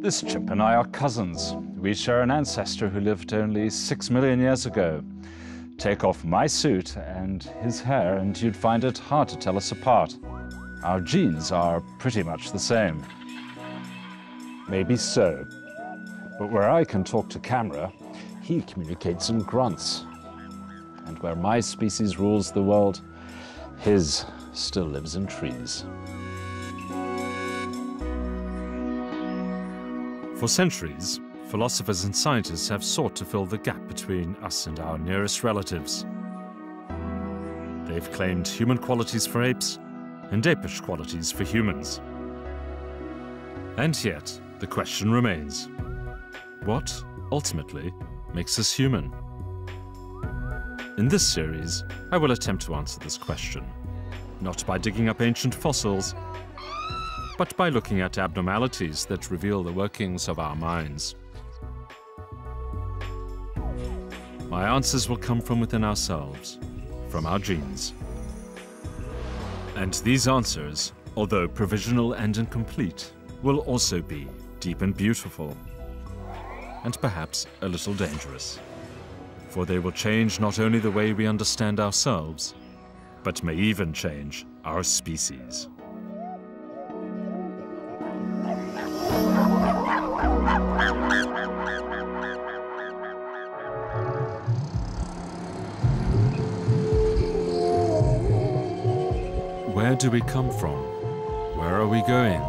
This chimp and I are cousins. We share an ancestor who lived only six million years ago. Take off my suit and his hair, and you'd find it hard to tell us apart. Our genes are pretty much the same. Maybe so. But where I can talk to camera, he communicates in grunts. And where my species rules the world, his still lives in trees. For centuries, philosophers and scientists have sought to fill the gap between us and our nearest relatives. They've claimed human qualities for apes and apish qualities for humans. And yet, the question remains what, ultimately, makes us human? In this series, I will attempt to answer this question, not by digging up ancient fossils, but by looking at abnormalities that reveal the workings of our minds. My answers will come from within ourselves, from our genes. And these answers, although provisional and incomplete, will also be deep and beautiful, and perhaps a little dangerous. For they will change not only the way we understand ourselves, but may even change our species. Where do we come from? Where are we going?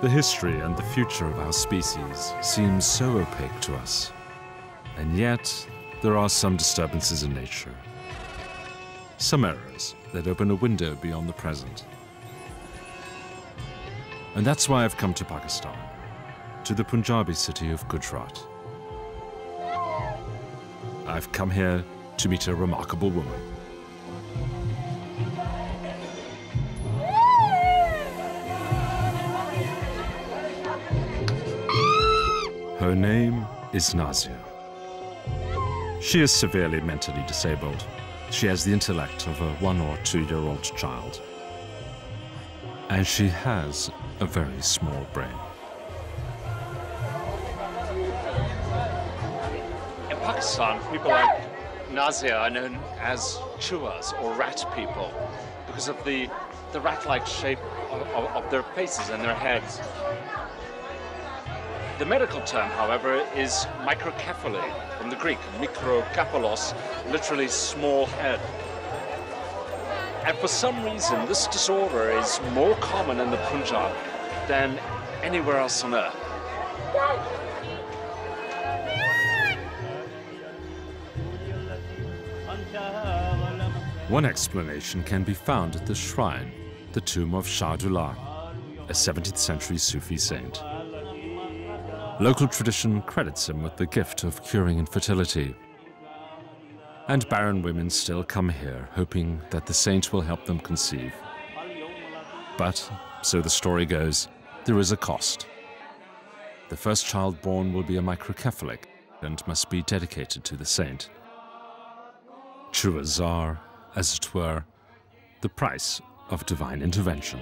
The history and the future of our species seems so opaque to us. And yet, there are some disturbances in nature. Some errors that open a window beyond the present. And that's why I've come to Pakistan, to the Punjabi city of Gujrat. I've come here to meet a remarkable woman. Her name is Nazia. She is severely mentally disabled. She has the intellect of a one or two year old child. And she has a very small brain. In Pakistan, people like Nazia are known as chuas or rat people because of the, the rat-like shape of, of, of their faces and their heads. The medical term, however, is microcephaly, from the Greek, mikrokephalos, literally small head. And for some reason, this disorder is more common in the Punjab than anywhere else on earth. One explanation can be found at the shrine, the tomb of Shah Dullah, a 17th century Sufi saint. Local tradition credits him with the gift of curing infertility. And barren women still come here, hoping that the saint will help them conceive. But, so the story goes, there is a cost. The first child born will be a microcephalic and must be dedicated to the saint. Chuas are, as it were, the price of divine intervention.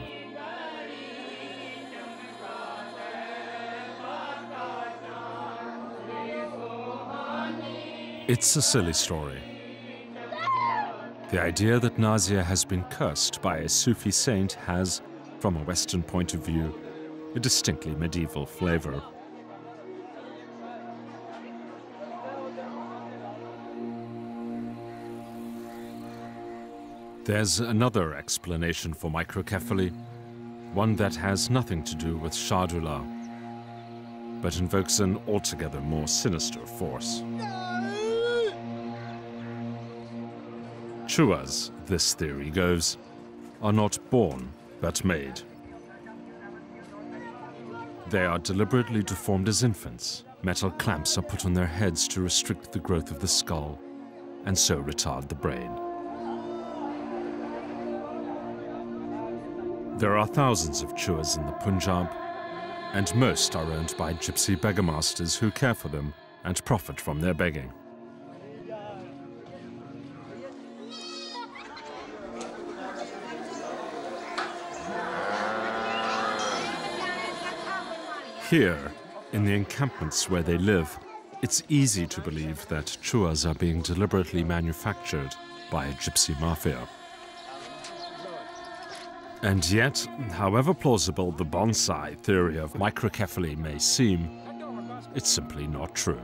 It's a silly story. The idea that Nazia has been cursed by a Sufi saint has, from a Western point of view, a distinctly medieval flavor. There's another explanation for microcephaly, one that has nothing to do with Shah Dullah, but invokes an altogether more sinister force. Chuas, this theory goes, are not born, but made. They are deliberately deformed as infants. Metal clamps are put on their heads to restrict the growth of the skull, and so retard the brain. There are thousands of Chuas in the Punjab, and most are owned by gypsy beggarmasters who care for them and profit from their begging. Here, in the encampments where they live, it's easy to believe that chuas are being deliberately manufactured by a gypsy mafia. And yet, however plausible the bonsai theory of microcephaly may seem, it's simply not true.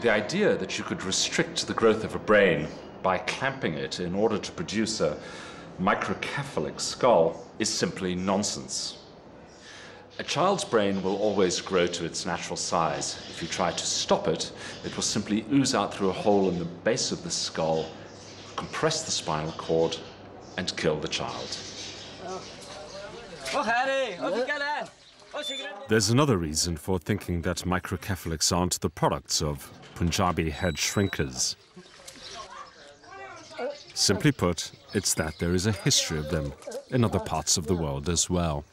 The idea that you could restrict the growth of a brain by clamping it in order to produce a microcephalic skull is simply nonsense. A child's brain will always grow to its natural size. If you try to stop it, it will simply ooze out through a hole in the base of the skull, compress the spinal cord, and kill the child. There's another reason for thinking that microcephalics aren't the products of Punjabi head shrinkers. Simply put, it's that there is a history of them in other parts of the world as well.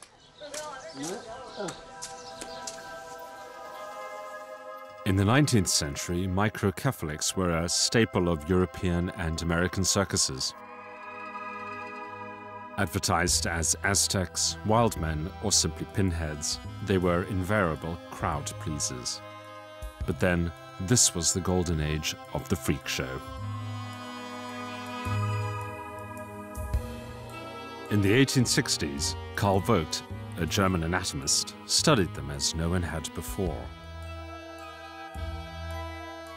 In the 19th century, microcephalics were a staple of European and American circuses. Advertised as Aztecs, wild men, or simply pinheads, they were invariable crowd pleasers. But then, this was the golden age of the freak show. In the 1860s, Carl Vogt, a German anatomist, studied them as no one had before.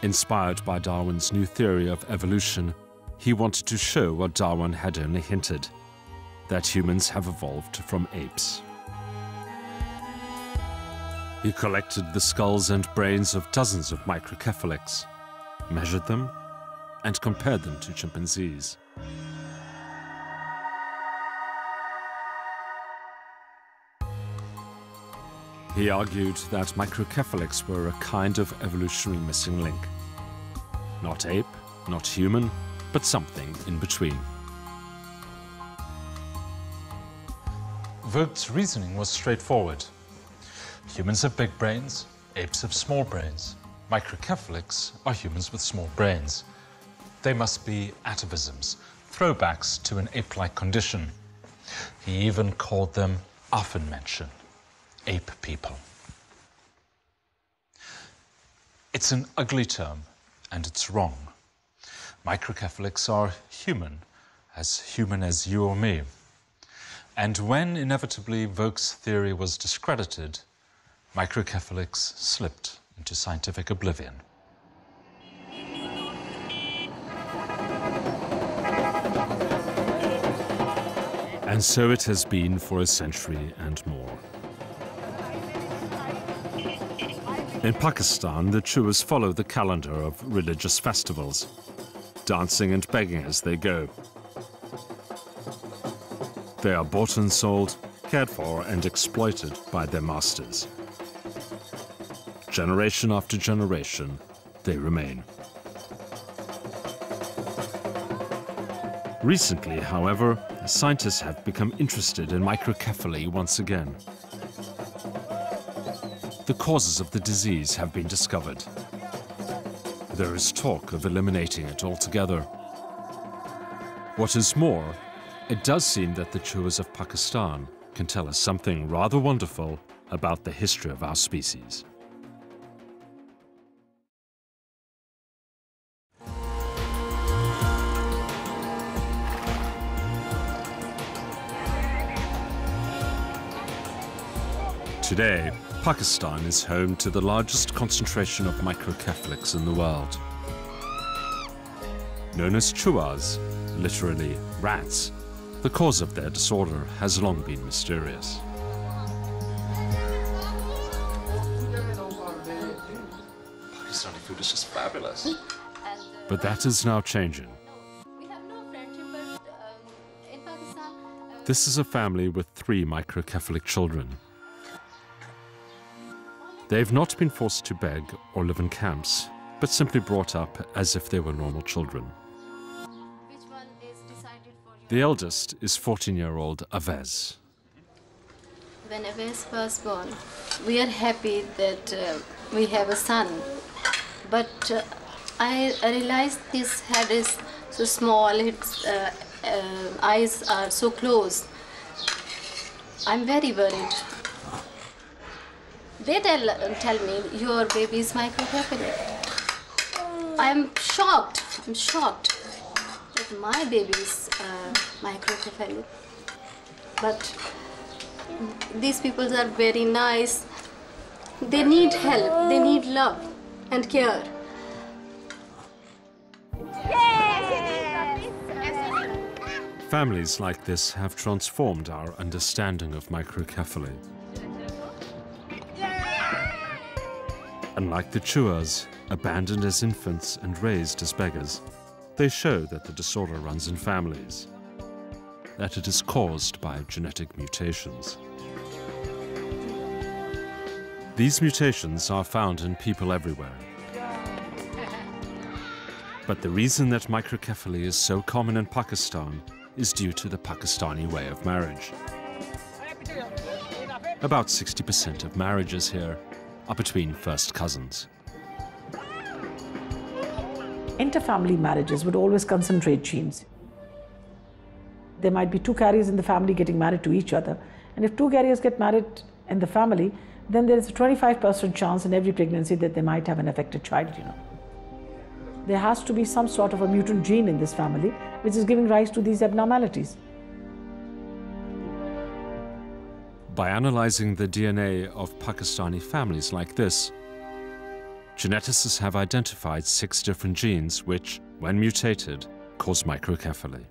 Inspired by Darwin's new theory of evolution, he wanted to show what Darwin had only hinted that humans have evolved from apes. He collected the skulls and brains of dozens of microcephalics, measured them, and compared them to chimpanzees. He argued that microcephalics were a kind of evolutionary missing link. Not ape, not human, but something in between. Vogt's reasoning was straightforward. Humans have big brains, apes have small brains. Microcephalics are humans with small brains. They must be atavisms, throwbacks to an ape-like condition. He even called them Affenmenschen, ape people. It's an ugly term, and it's wrong. Microcephalics are human, as human as you or me. And when inevitably Vogt's theory was discredited, microcephalics slipped into scientific oblivion. And so it has been for a century and more. In Pakistan, the Chuas follow the calendar of religious festivals, dancing and begging as they go. They are bought and sold, cared for and exploited by their masters. Generation after generation, they remain. Recently, however, scientists have become interested in microcephaly once again. The causes of the disease have been discovered. There is talk of eliminating it altogether. What is more, it does seem that the Chuas of Pakistan can tell us something rather wonderful about the history of our species. Today, Pakistan is home to the largest concentration of microcephalics in the world. Known as chuas, literally rats, the cause of their disorder has long been mysterious. Pakistani food is just fabulous. But that is now changing. This is a family with three microcephalic children. They've not been forced to beg or live in camps, but simply brought up as if they were normal children. The eldest is 14-year-old Avez. When Avez was born, we are happy that uh, we have a son. But uh, I realized his head is so small, his uh, uh, eyes are so close. I'm very worried. They tell, tell me your baby is microcephalic. I'm shocked. I'm shocked that my baby is uh. But these people are very nice. They need help. They need love and care. Families like this have transformed our understanding of microcephaly. Unlike the Chuas, abandoned as infants and raised as beggars, they show that the disorder runs in families, that it is caused by genetic mutations. These mutations are found in people everywhere. But the reason that microcephaly is so common in Pakistan is due to the Pakistani way of marriage. About 60% of marriages here are between first cousins. Interfamily marriages would always concentrate genes. There might be two carriers in the family getting married to each other, and if two carriers get married in the family, then there is a 25% chance in every pregnancy that they might have an affected child, you know. There has to be some sort of a mutant gene in this family which is giving rise to these abnormalities. By analyzing the DNA of Pakistani families like this, geneticists have identified six different genes which, when mutated, cause microcephaly.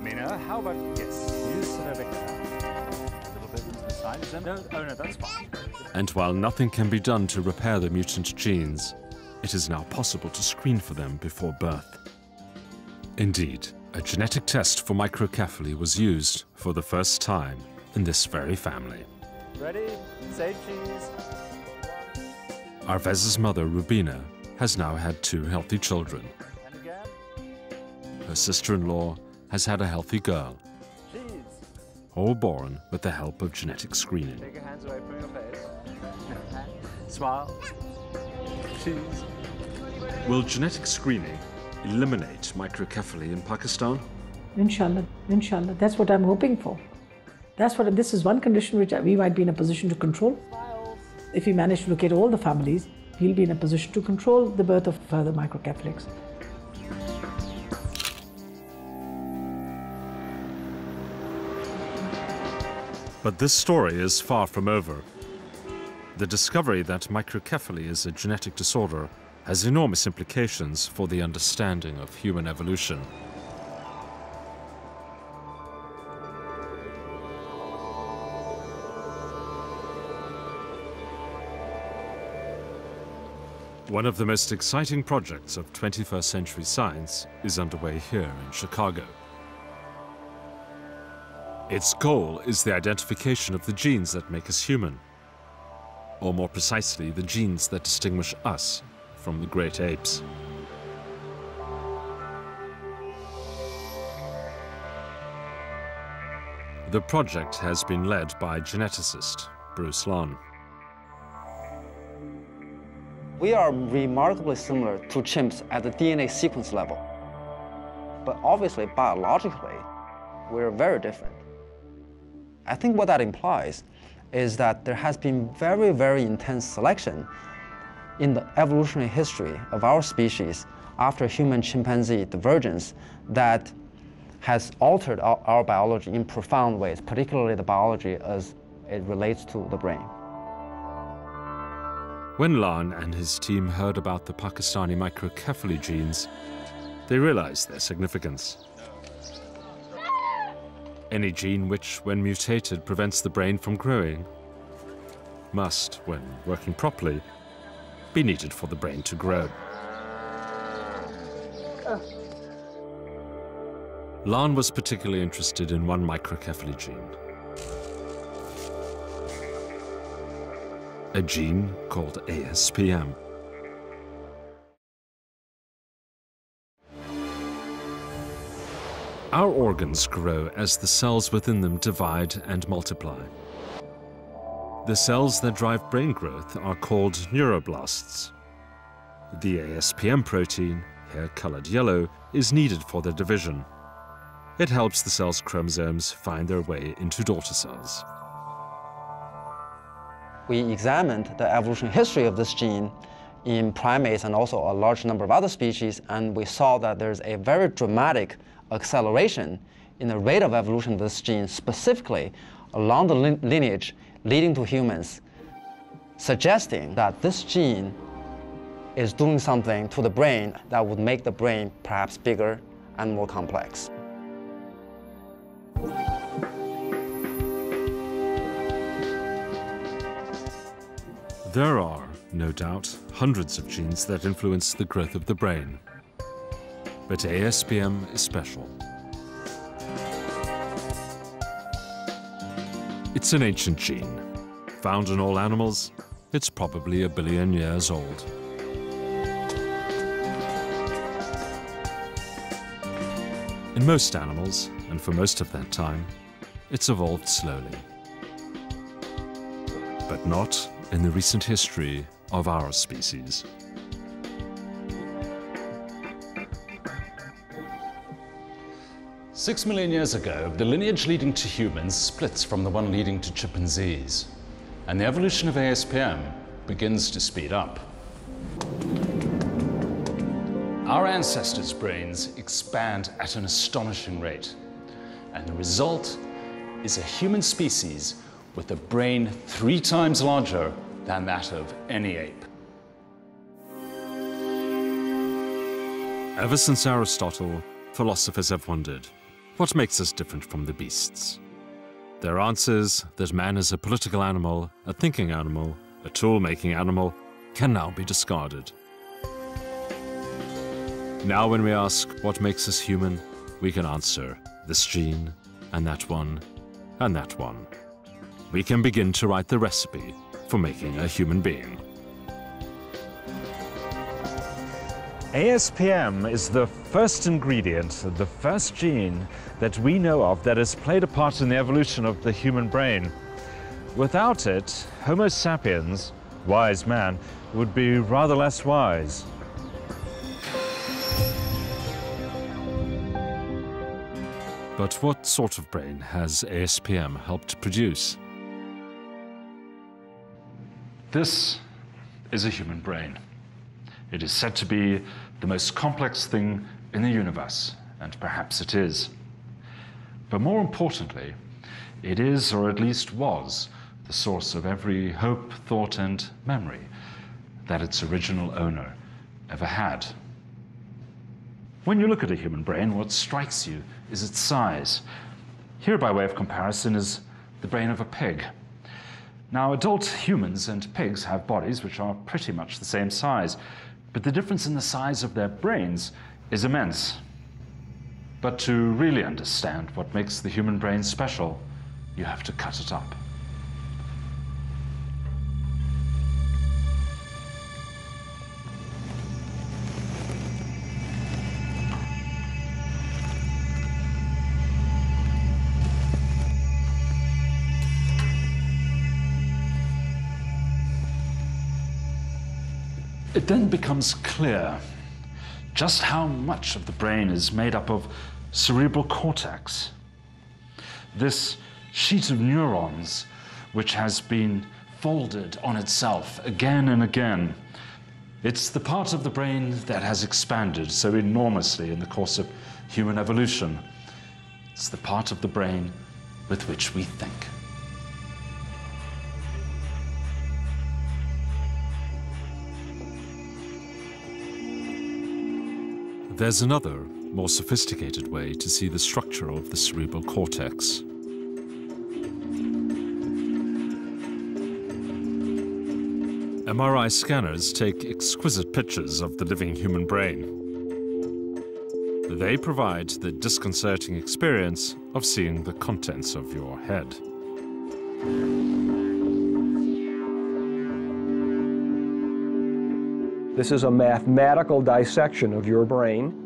Mina, how about yes? You sit over here. A little bit to the side. No, oh no, that's fine. And while nothing can be done to repair the mutant genes, it is now possible to screen for them before birth. Indeed, a genetic test for microcephaly was used for the first time in this very family. Ready? Say cheese. Arvez's mother, Rubina, has now had two healthy children. And again. Her sister-in-law has had a healthy girl, Cheese. all born with the help of genetic screening. Take your hands away from your face. Smile. Cheese. Will genetic screening eliminate microcephaly in Pakistan? Inshallah, inshallah. That's what I'm hoping for. That's what this is one condition which we might be in a position to control. If we manage to locate all the families, we'll be in a position to control the birth of further microcephalics. But this story is far from over. The discovery that microcephaly is a genetic disorder has enormous implications for the understanding of human evolution. One of the most exciting projects of 21st century science is underway here in Chicago. Its goal is the identification of the genes that make us human, or more precisely, the genes that distinguish us from the great apes. The project has been led by geneticist Bruce Lahn. We are remarkably similar to chimps at the DNA sequence level. But obviously, biologically, we're very different. I think what that implies is that there has been very, very intense selection in the evolutionary history of our species after human-chimpanzee divergence that has altered our, our biology in profound ways, particularly the biology as it relates to the brain. When Lahn and his team heard about the Pakistani microcephaly genes, they realized their significance. Any gene which, when mutated, prevents the brain from growing must, when working properly, be needed for the brain to grow. Lahn was particularly interested in one microcephaly gene. A gene called ASPM. Our organs grow as the cells within them divide and multiply. The cells that drive brain growth are called neuroblasts. The ASPM protein hair colored yellow, is needed for their division. It helps the cell's chromosomes find their way into daughter cells. We examined the evolution history of this gene in primates and also a large number of other species, and we saw that there's a very dramatic acceleration in the rate of evolution of this gene, specifically along the lineage leading to humans, suggesting that this gene is doing something to the brain that would make the brain perhaps bigger and more complex. There are, no doubt, hundreds of genes that influence the growth of the brain. But ASPM is special. It's an ancient gene. Found in all animals, it's probably a billion years old. In most animals, and for most of that time, it's evolved slowly. But not in the recent history of our species. Six million years ago, the lineage leading to humans splits from the one leading to chimpanzees, and the evolution of ASPM begins to speed up. Our ancestors' brains expand at an astonishing rate, and the result is a human species with a brain three times larger than that of any ape. Ever since Aristotle, philosophers have wondered what makes us different from the beasts? Their answers that man is a political animal, a thinking animal, a tool-making animal, can now be discarded. Now when we ask what makes us human, we can answer this gene, and that one, and that one. We can begin to write the recipe for making a human being. ASPM is the first ingredient, the first gene that we know of that has played a part in the evolution of the human brain. Without it, Homo sapiens, wise man, would be rather less wise. But what sort of brain has ASPM helped produce? This is a human brain. It is said to be the most complex thing in the universe, and perhaps it is. But more importantly, it is, or at least was, the source of every hope, thought, and memory that its original owner ever had. When you look at a human brain, what strikes you is its size. Here, by way of comparison, is the brain of a pig. Now, adult humans and pigs have bodies which are pretty much the same size, but the difference in the size of their brains is immense. But to really understand what makes the human brain special, you have to cut it up. It then becomes clear just how much of the brain is made up of cerebral cortex. This sheet of neurons, which has been folded on itself again and again. It's the part of the brain that has expanded so enormously in the course of human evolution. It's the part of the brain with which we think. There's another, more sophisticated way to see the structure of the cerebral cortex. MRI scanners take exquisite pictures of the living human brain. They provide the disconcerting experience of seeing the contents of your head. This is a mathematical dissection of your brain.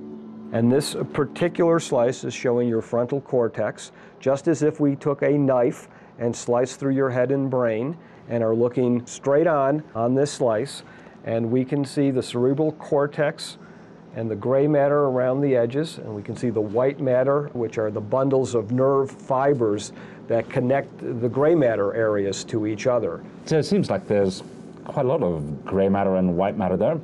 And this particular slice is showing your frontal cortex, just as if we took a knife and sliced through your head and brain and are looking straight on on this slice. And we can see the cerebral cortex and the gray matter around the edges, and we can see the white matter, which are the bundles of nerve fibers that connect the gray matter areas to each other. So it seems like there's quite a lot of grey matter and white matter there.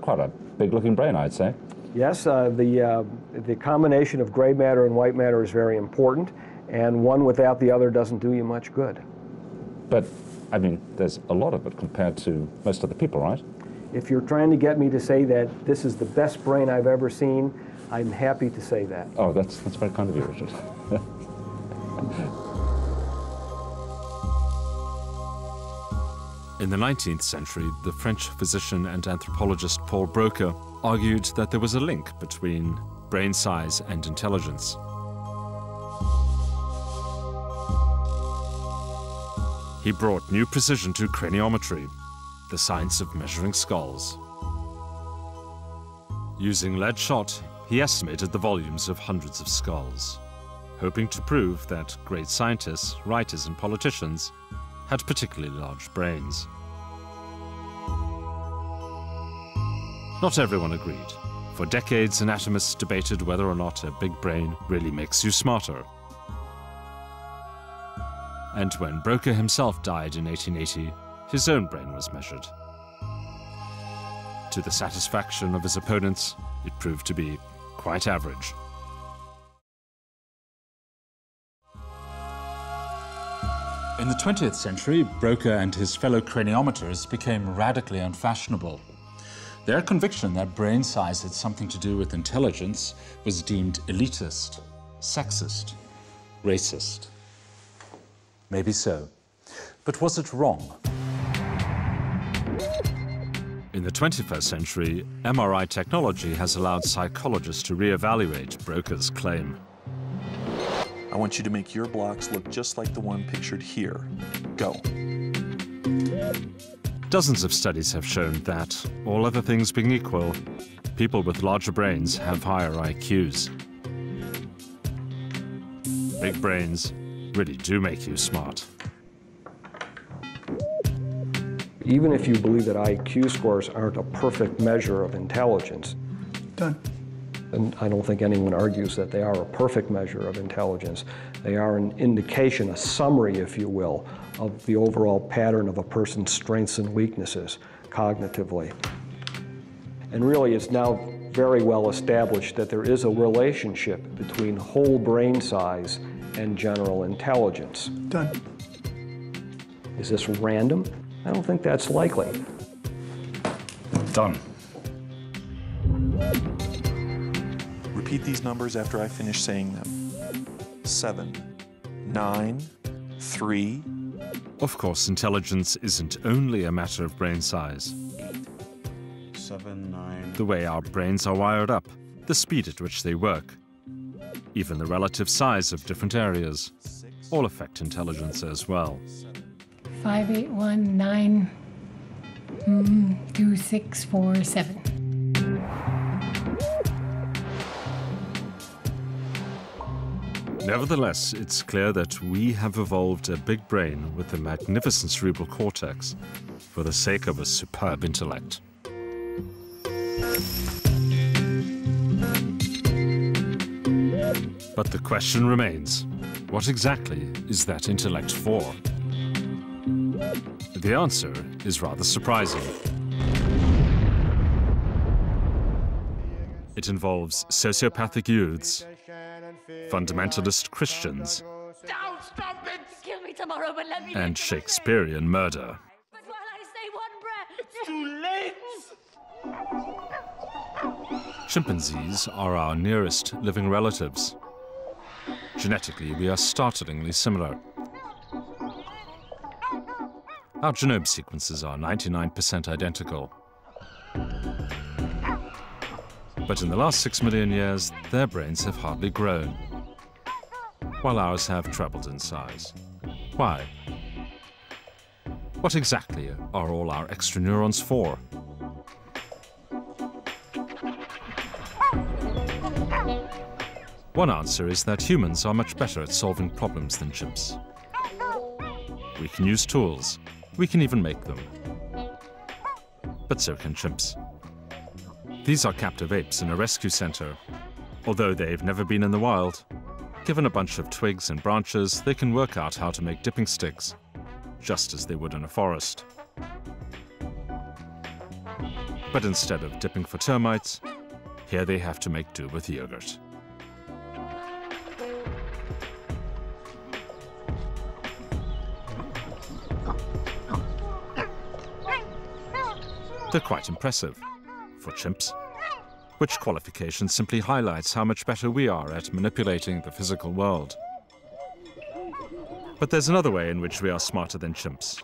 Quite a big looking brain, I'd say. Yes, uh, the, uh, the combination of gray matter and white matter is very important, and one without the other doesn't do you much good. But, I mean, there's a lot of it compared to most other people, right? If you're trying to get me to say that this is the best brain I've ever seen, I'm happy to say that. Oh, that's, that's very kind of you, Richard. In the 19th century, the French physician and anthropologist Paul Broca argued that there was a link between brain size and intelligence. He brought new precision to craniometry, the science of measuring skulls. Using lead shot, he estimated the volumes of hundreds of skulls, hoping to prove that great scientists, writers, and politicians had particularly large brains. Not everyone agreed. For decades, anatomists debated whether or not a big brain really makes you smarter. And when Broca himself died in 1880, his own brain was measured. To the satisfaction of his opponents, it proved to be quite average. In the 20th century, Broca and his fellow craniometers became radically unfashionable. Their conviction that brain size had something to do with intelligence was deemed elitist, sexist, racist. Maybe so. But was it wrong? In the 21st century, MRI technology has allowed psychologists to re-evaluate Broca's claim. I want you to make your blocks look just like the one pictured here. Go. Dozens of studies have shown that, all other things being equal, people with larger brains have higher IQs. Big brains really do make you smart. Even if you believe that IQ scores aren't a perfect measure of intelligence, Done. And I don't think anyone argues that they are a perfect measure of intelligence, they are an indication, a summary, if you will, of the overall pattern of a person's strengths and weaknesses cognitively. And really, it's now very well established that there is a relationship between whole brain size and general intelligence. Done. Is this random? I don't think that's likely. Done. Repeat these numbers after I finish saying them. Seven, nine, three, Of course, intelligence isn't only a matter of brain size. Seven, nine. The way our brains are wired up, the speed at which they work, even the relative size of different areas, all affect intelligence as well. Five, eight, one, nine, mm, two, six, four, seven. Nevertheless, it's clear that we have evolved a big brain with a magnificent cerebral cortex for the sake of a superb intellect. But the question remains what exactly is that intellect for? The answer is rather surprising. It involves sociopathic youths, fundamentalist Christians, Don't stop it! Kill me tomorrow, but let me and Shakespearean murder. But while I say one breath... It's too late! Chimpanzees are our nearest living relatives. Genetically, we are startlingly similar. Our genome sequences are 99% identical. But in the last six million years, their brains have hardly grown, while ours have trebled in size. Why? What exactly are all our extra neurons for? One answer is that humans are much better at solving problems than chimps. We can use tools, we can even make them. But so can chimps. These are captive apes in a rescue center. Although they've never been in the wild, given a bunch of twigs and branches, they can work out how to make dipping sticks, just as they would in a forest. But instead of dipping for termites, here they have to make do with yogurt. They're quite impressive for chimps, which qualification simply highlights how much better we are at manipulating the physical world. But there's another way in which we are smarter than chimps.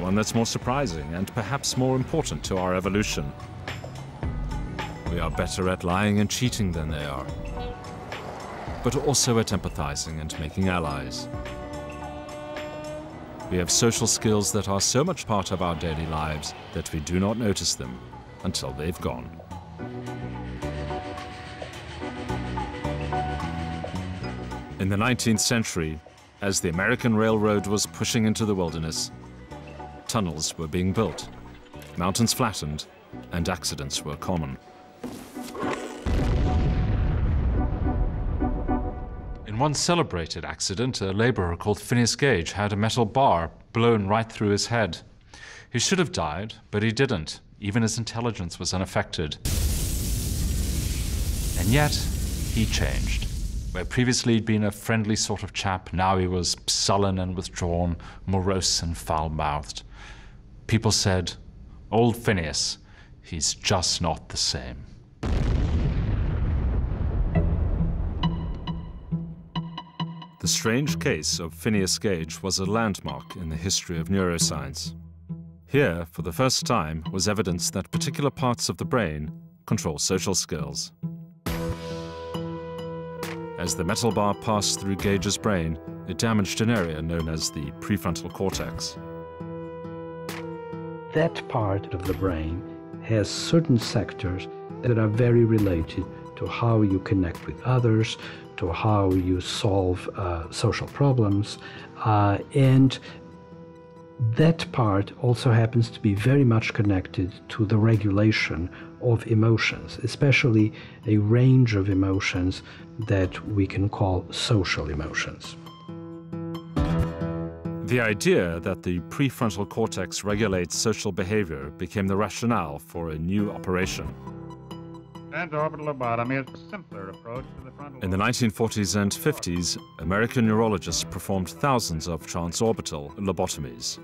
One that's more surprising and perhaps more important to our evolution. We are better at lying and cheating than they are, but also at empathizing and making allies. We have social skills that are so much part of our daily lives that we do not notice them until they've gone. In the 19th century, as the American Railroad was pushing into the wilderness, tunnels were being built, mountains flattened, and accidents were common. In one celebrated accident, a laborer called Phineas Gage had a metal bar blown right through his head. He should have died, but he didn't. Even his intelligence was unaffected. And yet, he changed. Where previously he'd been a friendly sort of chap, now he was sullen and withdrawn, morose and foul mouthed. People said, Old Phineas, he's just not the same. The strange case of Phineas Gage was a landmark in the history of neuroscience. Here, for the first time, was evidence that particular parts of the brain control social skills. As the metal bar passed through Gage's brain, it damaged an area known as the prefrontal cortex. That part of the brain has certain sectors that are very related to how you connect with others, to how you solve uh, social problems, uh, and that part also happens to be very much connected to the regulation of emotions, especially a range of emotions that we can call social emotions. The idea that the prefrontal cortex regulates social behavior became the rationale for a new operation. Transorbital lobotomy is a simpler approach to the frontal. In the 1940s and 50s, American neurologists performed thousands of transorbital lobotomies,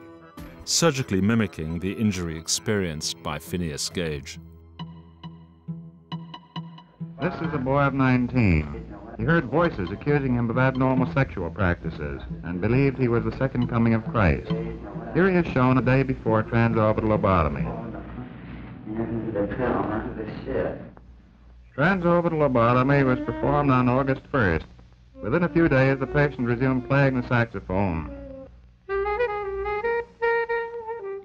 surgically mimicking the injury experienced by Phineas Gage. This is a boy of 19. He heard voices accusing him of abnormal sexual practices and believed he was the second coming of Christ. Here he is shown a day before transorbital lobotomy. Transorbital lobotomy was performed on August 1st. Within a few days, the patient resumed playing the saxophone.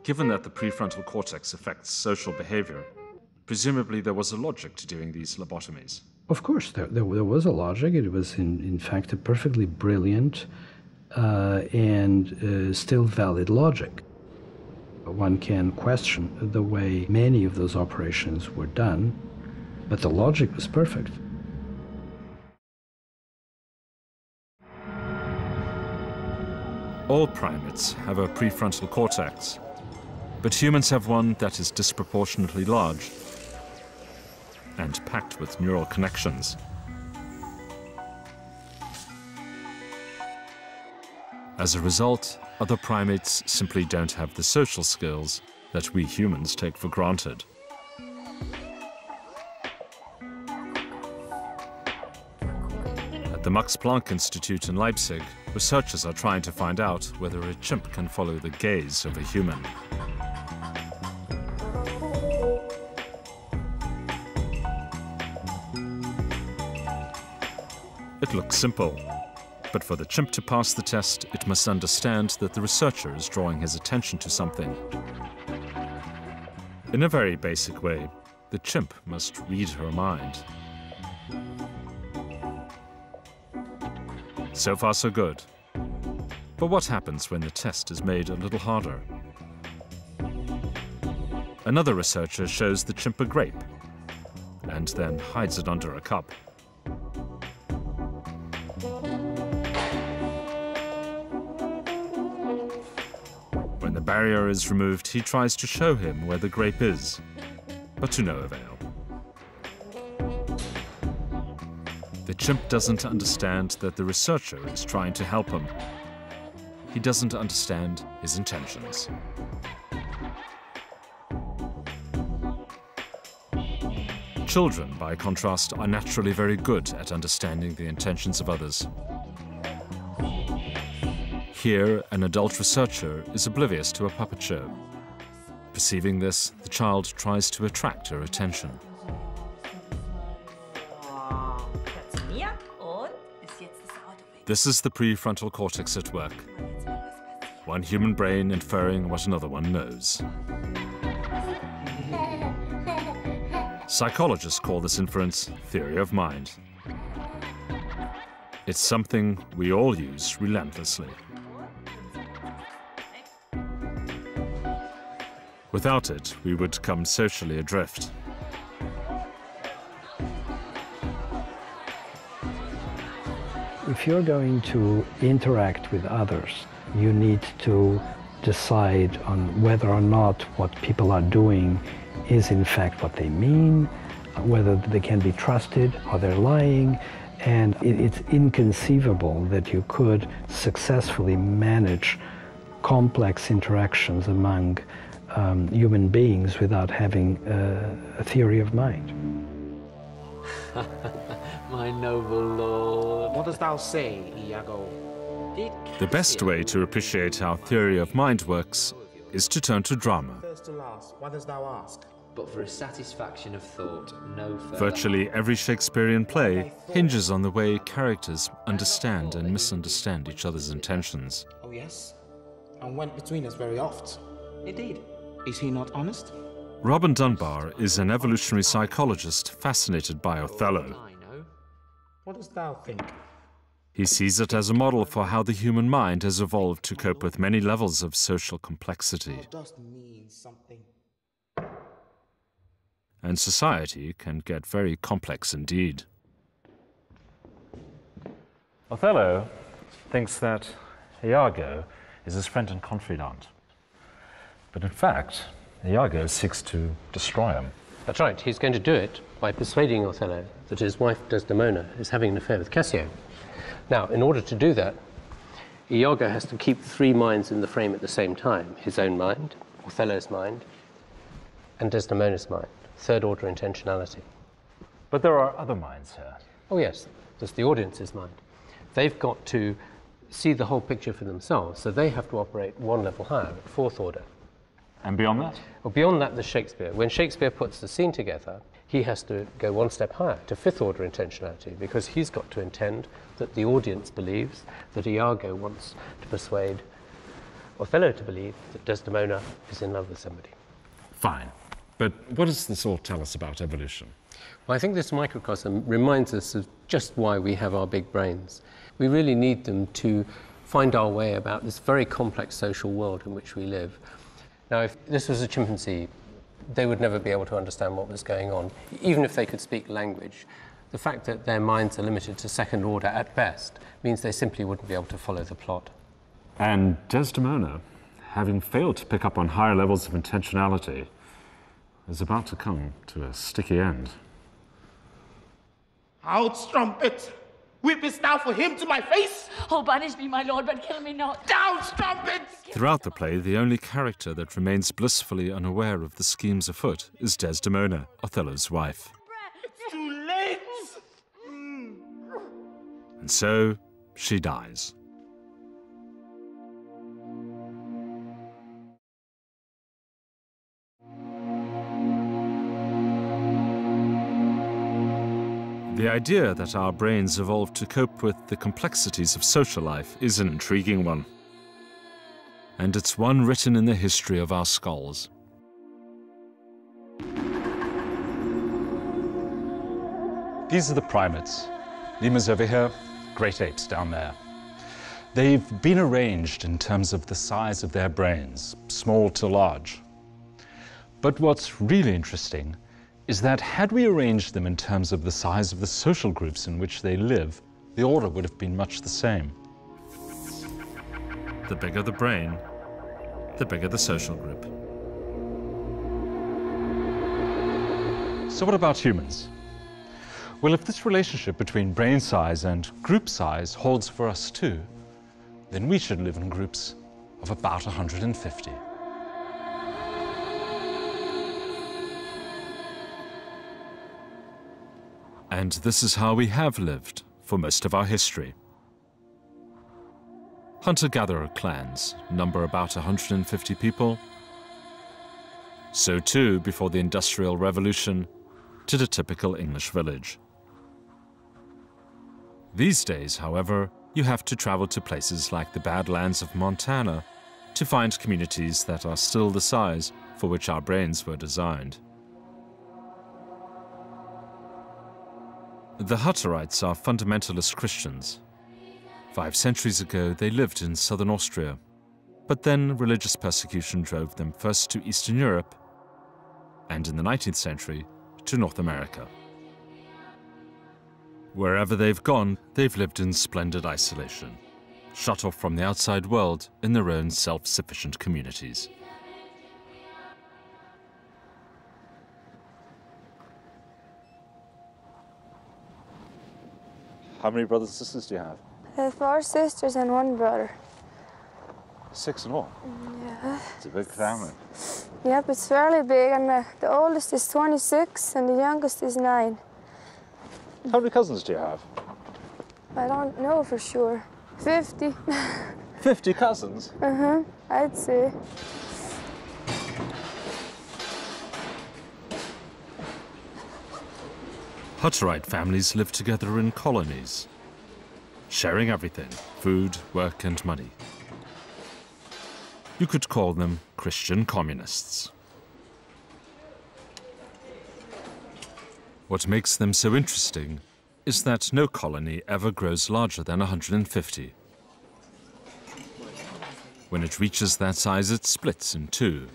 Given that the prefrontal cortex affects social behavior, presumably there was a logic to doing these lobotomies. Of course, there, there, there was a logic. It was, in, in fact, a perfectly brilliant uh, and uh, still valid logic. One can question the way many of those operations were done, but the logic was perfect. All primates have a prefrontal cortex, but humans have one that is disproportionately large and packed with neural connections. As a result, other primates simply don't have the social skills that we humans take for granted. The Max Planck Institute in Leipzig, researchers are trying to find out whether a chimp can follow the gaze of a human. It looks simple, but for the chimp to pass the test, it must understand that the researcher is drawing his attention to something. In a very basic way, the chimp must read her mind. So far, so good. But what happens when the test is made a little harder? Another researcher shows the chimp a grape and then hides it under a cup. When the barrier is removed, he tries to show him where the grape is, but to no avail. Chimp doesn't understand that the researcher is trying to help him. He doesn't understand his intentions. Children, by contrast, are naturally very good at understanding the intentions of others. Here, an adult researcher is oblivious to a puppet show. Perceiving this, the child tries to attract her attention. This is the prefrontal cortex at work. One human brain inferring what another one knows. Psychologists call this inference theory of mind. It's something we all use relentlessly. Without it, we would come socially adrift. If you're going to interact with others, you need to decide on whether or not what people are doing is in fact what they mean, whether they can be trusted or they're lying. And it's inconceivable that you could successfully manage complex interactions among um, human beings without having a theory of mind. My noble lord. What dost thou say, Iago? The best way to appreciate how theory of mind works is to turn to drama. First to last, what dost thou ask? But for a satisfaction of thought, no further. Virtually every Shakespearean play hinges on the way characters understand and misunderstand each other's intentions. Oh, yes? And went between us very oft. Indeed. Is he not honest? Robin Dunbar is an evolutionary psychologist fascinated by Othello. What dost thou think? He sees it as a model for how the human mind has evolved to cope with many levels of social complexity. Dost mean something. And society can get very complex indeed. Othello thinks that Iago is his friend and confidant. But in fact, Iago seeks to destroy him. That's right. He's going to do it by persuading Othello that his wife Desdemona is having an affair with Cassio. Now, in order to do that, Iago has to keep three minds in the frame at the same time his own mind, Othello's mind, and Desdemona's mind. Third order intentionality. But there are other minds here. Oh, yes, there's the audience's mind. They've got to see the whole picture for themselves, so they have to operate one level higher, at fourth order. And beyond that? Well, beyond that, there's Shakespeare. When Shakespeare puts the scene together, he has to go one step higher to fifth order intentionality because he's got to intend that the audience believes that Iago wants to persuade Othello to believe that Desdemona is in love with somebody. Fine. But what does this all tell us about evolution? Well, I think this microcosm reminds us of just why we have our big brains. We really need them to find our way about this very complex social world in which we live. Now, if this was a chimpanzee, they would never be able to understand what was going on, even if they could speak language. The fact that their minds are limited to second order at best means they simply wouldn't be able to follow the plot. And Desdemona, having failed to pick up on higher levels of intentionality, is about to come to a sticky end. Out, strumpet! Whippest thou for him to my face? Oh, banish me, my lord, but kill me not. Down, strumpet! Throughout the play, the only character that remains blissfully unaware of the schemes afoot is Desdemona, Othello's wife. It's too late! Mm. And so, she dies. The idea that our brains evolved to cope with the complexities of social life is an intriguing one. And it's one written in the history of our skulls. These are the primates. Lemurs over here, great apes down there. They've been arranged in terms of the size of their brains, small to large. But what's really interesting is that had we arranged them in terms of the size of the social groups in which they live, the order would have been much the same. The bigger the brain, the bigger the social group. So what about humans? Well, if this relationship between brain size and group size holds for us too, then we should live in groups of about 150. And this is how we have lived for most of our history. Hunter-gatherer clans number about 150 people. So too, before the Industrial Revolution, did a typical English village. These days, however, you have to travel to places like the Badlands of Montana to find communities that are still the size for which our brains were designed. The Hutterites are fundamentalist Christians. Five centuries ago, they lived in southern Austria, but then religious persecution drove them first to Eastern Europe and in the 19th century to North America. Wherever they've gone, they've lived in splendid isolation, shut off from the outside world in their own self-sufficient communities. How many brothers and sisters do you have? I have four sisters and one brother. Six in all. Yeah. It's a big family. Yep, it's fairly big, and the, the oldest is 26 and the youngest is 9. How many cousins do you have? I don't know for sure. 50. 50 cousins? uh huh, I'd say. Hutterite families live together in colonies, sharing everything food, work, and money. You could call them Christian communists. What makes them so interesting is that no colony ever grows larger than 150. When it reaches that size, it splits in two.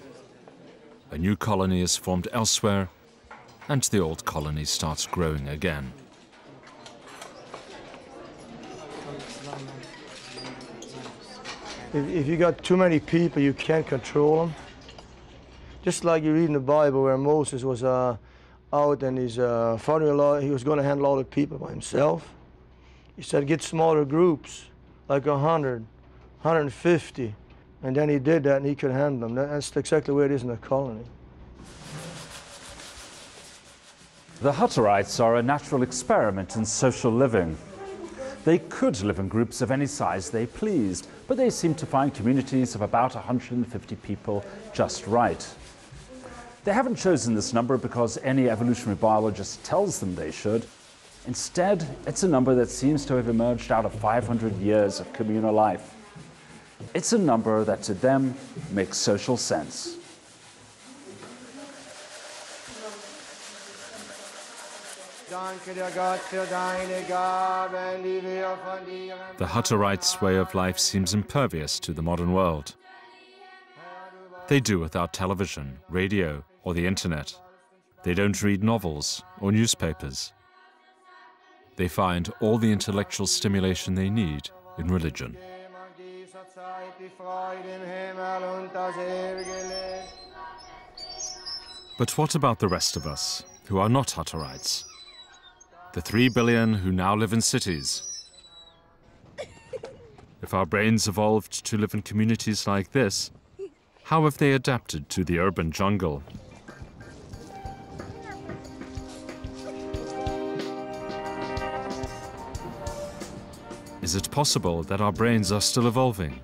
A new colony is formed elsewhere, and the old colony starts growing again. If, if you got too many people, you can't control them. Just like you read in the Bible where Moses was uh, out and his uh, father-in-law, he was going to handle all the people by himself. He said, get smaller groups, like 100, 150. And then he did that and he could handle them. That's exactly where it is in a colony. The Hutterites are a natural experiment in social living. They could live in groups of any size they pleased, but they seem to find communities of about 150 people just right. They haven't chosen this number because any evolutionary biologist tells them they should. Instead, it's a number that seems to have emerged out of 500 years of communal life. It's a number that to them makes social sense. The Hutterites' way of life seems impervious to the modern world. They do without television, radio, or the internet. They don't read novels or newspapers. They find all the intellectual stimulation they need in religion. But what about the rest of us, who are not Hutterites? The three billion who now live in cities. If our brains evolved to live in communities like this, how have they adapted to the urban jungle? Is it possible that our brains are still evolving?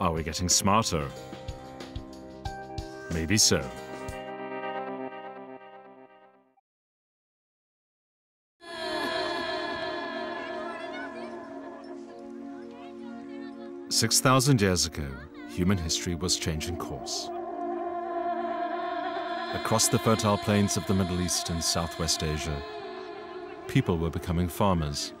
Are we getting smarter? Maybe so. Six thousand years ago, human history was changing course. Across the fertile plains of the Middle East and Southwest Asia, people were becoming farmers.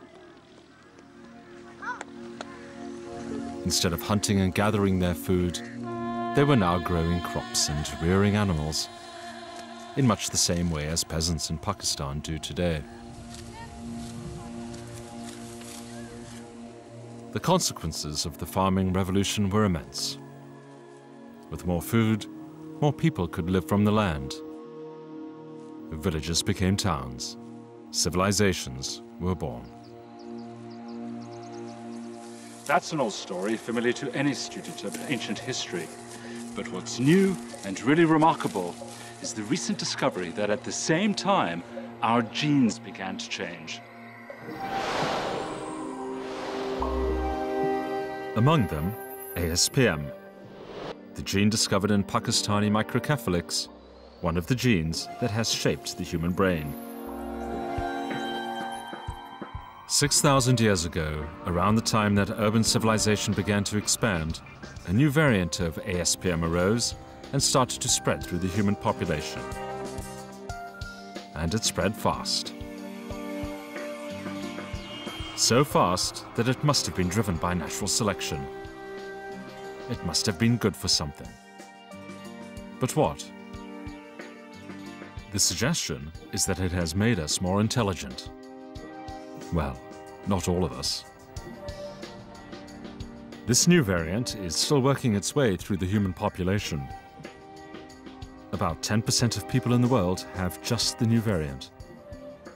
Instead of hunting and gathering their food, They were now growing crops and rearing animals in much the same way as peasants in Pakistan do today. The consequences of the farming revolution were immense. With more food, more people could live from the land. Villages became towns. Civilizations were born. That's an old story familiar to any student of ancient history. But what's new and really remarkable is the recent discovery that at the same time, our genes began to change. Among them, ASPM, the gene discovered in Pakistani microcephalics, one of the genes that has shaped the human brain. 6,000 years ago, around the time that urban civilization began to expand, a new variant of ASPM arose and started to spread through the human population. And it spread fast. So fast that it must have been driven by natural selection. It must have been good for something. But what? The suggestion is that it has made us more intelligent. Well, not all of us. This new variant is still working its way through the human population. About 10% of people in the world have just the new variant.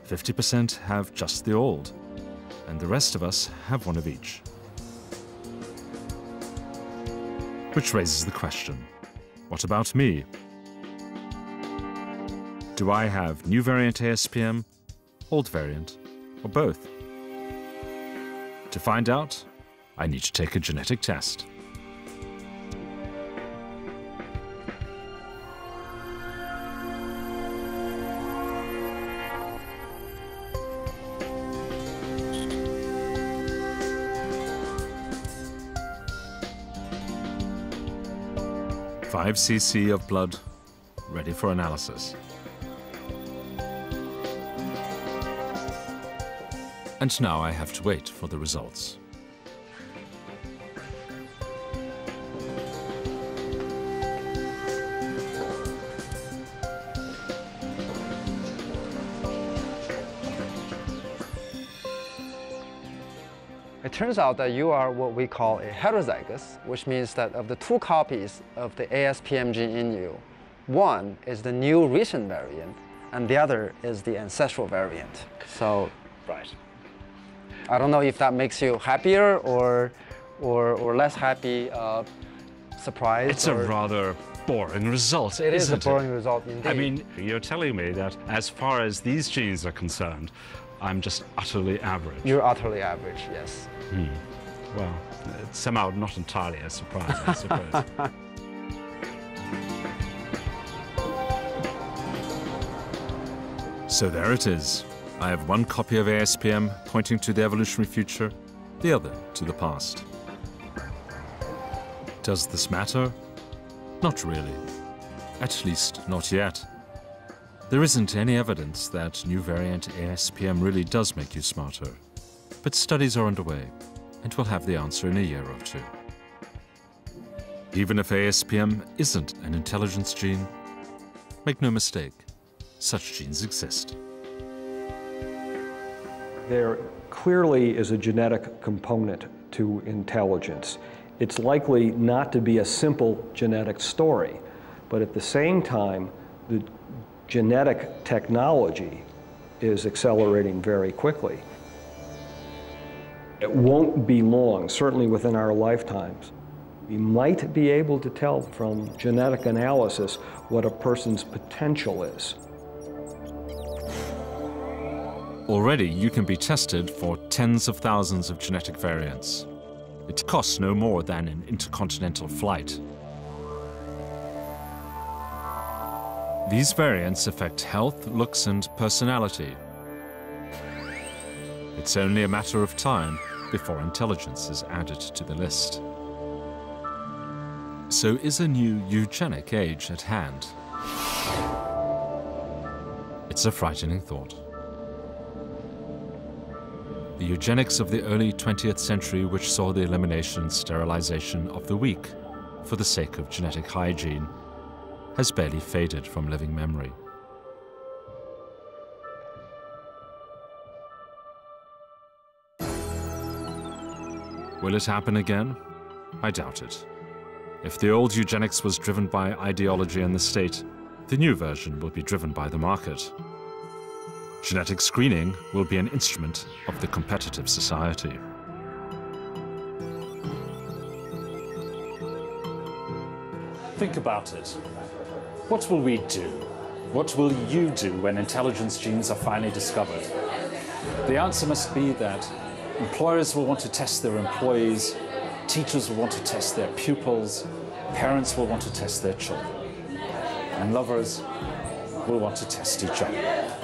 50% have just the old. And the rest of us have one of each. Which raises the question, what about me? Do I have new variant ASPM, old variant, or both? To find out, I need to take a genetic test. Five cc of blood, ready for analysis. And now I have to wait for the results. Turns out that you are what we call a heterozygous, which means that of the two copies of the ASPM gene in you, one is the new recent variant, and the other is the ancestral variant. So, right. I don't know if that makes you happier or, or, or less happy, uh, surprised. It's a rather boring result, It is a isn't boring result indeed. I mean, you're telling me that as far as these genes are concerned, I'm just utterly average. You're utterly average, yes. Hmm. Well, it's somehow not entirely a surprise, I suppose. So there it is. I have one copy of ASPM pointing to the evolutionary future, the other to the past. Does this matter? Not really. At least, not yet. There isn't any evidence that new variant ASPM really does make you smarter. But studies are underway, and we'll have the answer in a year or two. Even if ASPM isn't an intelligence gene, make no mistake, such genes exist. There clearly is a genetic component to intelligence. It's likely not to be a simple genetic story, but at the same time, the genetic technology is accelerating very quickly. It won't be long, certainly within our lifetimes. We might be able to tell from genetic analysis what a person's potential is. Already, you can be tested for tens of thousands of genetic variants. It costs no more than an intercontinental flight. These variants affect health, looks, and personality. It's only a matter of time before intelligence is added to the list. So is a new eugenic age at hand? It's a frightening thought. The eugenics of the early 20th century, which saw the elimination and sterilization of the weak, for the sake of genetic hygiene, has barely faded from living memory. Will it happen again? I doubt it. If the old eugenics was driven by ideology and the state, the new version will be driven by the market. Genetic screening will be an instrument of the competitive society. Think about it. What will we do? What will you do when intelligence genes are finally discovered? The answer must be that employers will want to test their employees, teachers will want to test their pupils, parents will want to test their children, and lovers will want to test each other.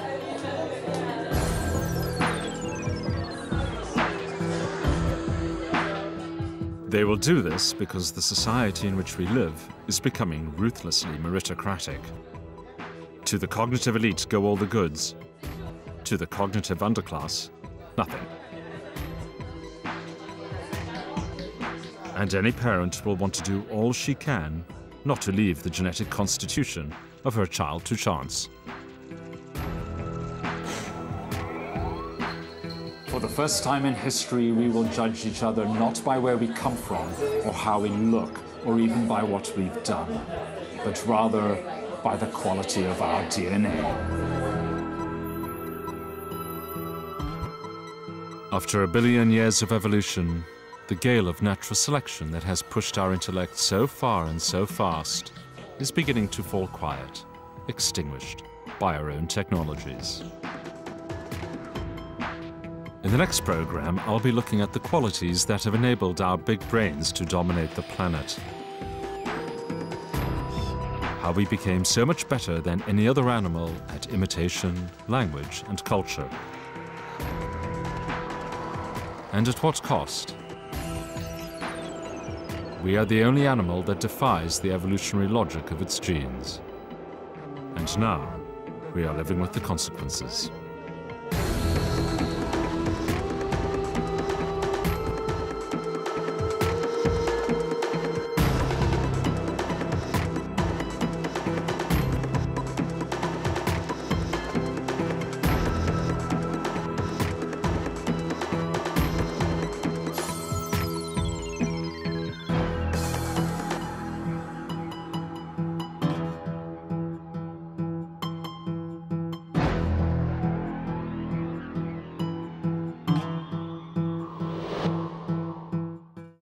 They will do this because the society in which we live is becoming ruthlessly meritocratic. To the cognitive elite go all the goods. To the cognitive underclass, nothing. And any parent will want to do all she can not to leave the genetic constitution of her child to chance. The first time in history, we will judge each other not by where we come from or how we look or even by what we've done, but rather by the quality of our DNA. After a billion years of evolution, the gale of natural selection that has pushed our intellect so far and so fast is beginning to fall quiet, extinguished by our own technologies. In the next program, I'll be looking at the qualities that have enabled our big brains to dominate the planet. How we became so much better than any other animal at imitation, language, and culture. And at what cost? We are the only animal that defies the evolutionary logic of its genes. And now, we are living with the consequences.